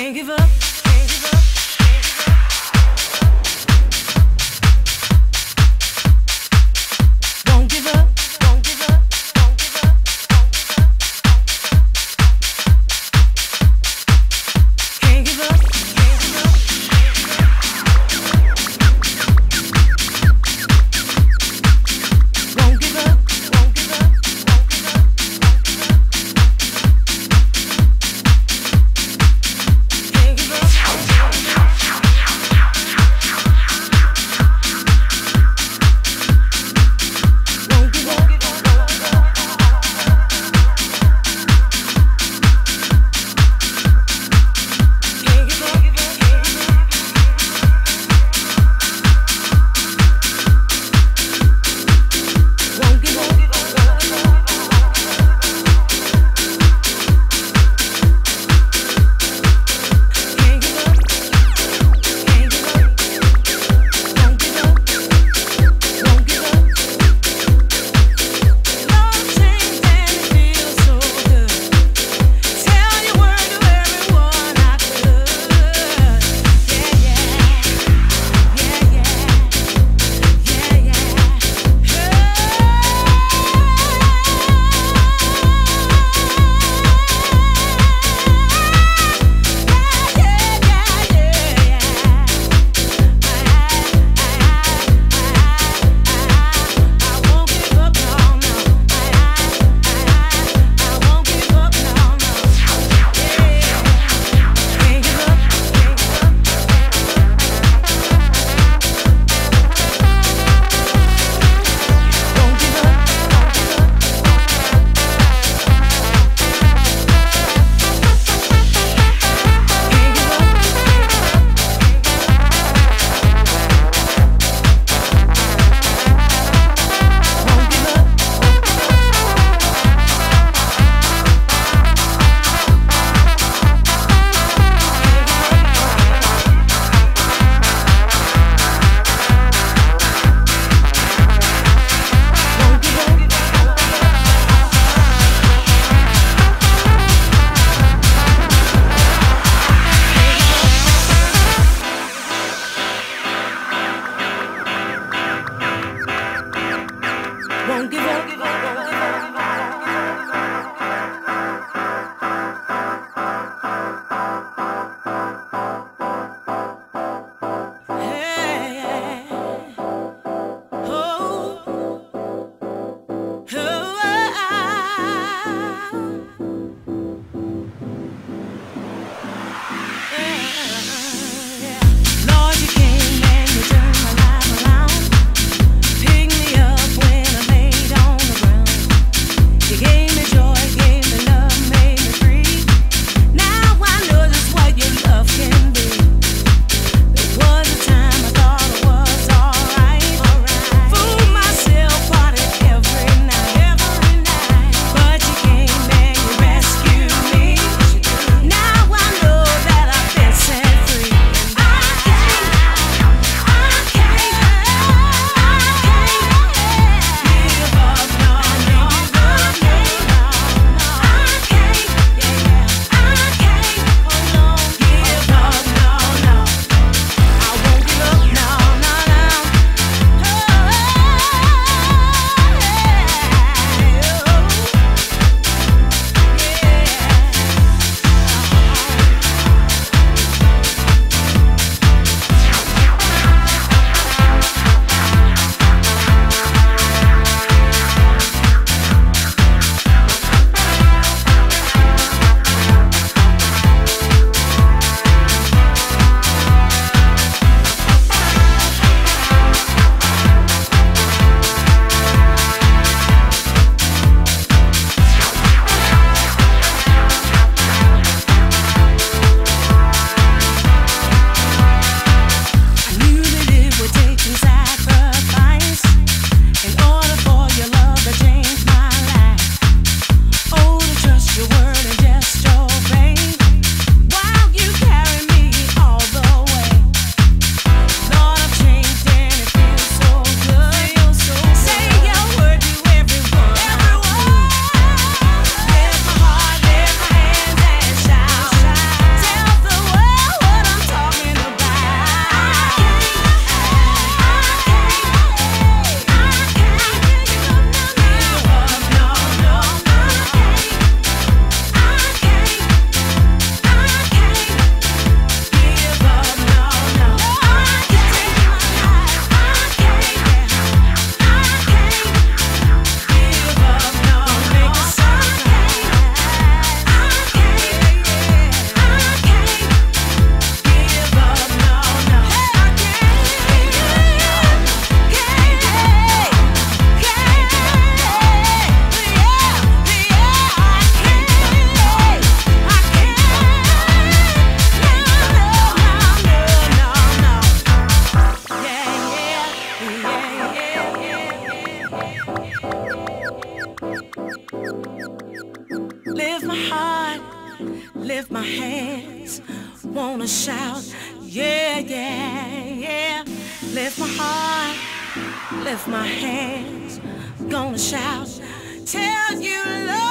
Can't give up. Wanna shout, yeah, yeah, yeah. Lift my heart, lift my hands, gonna shout, tell you love.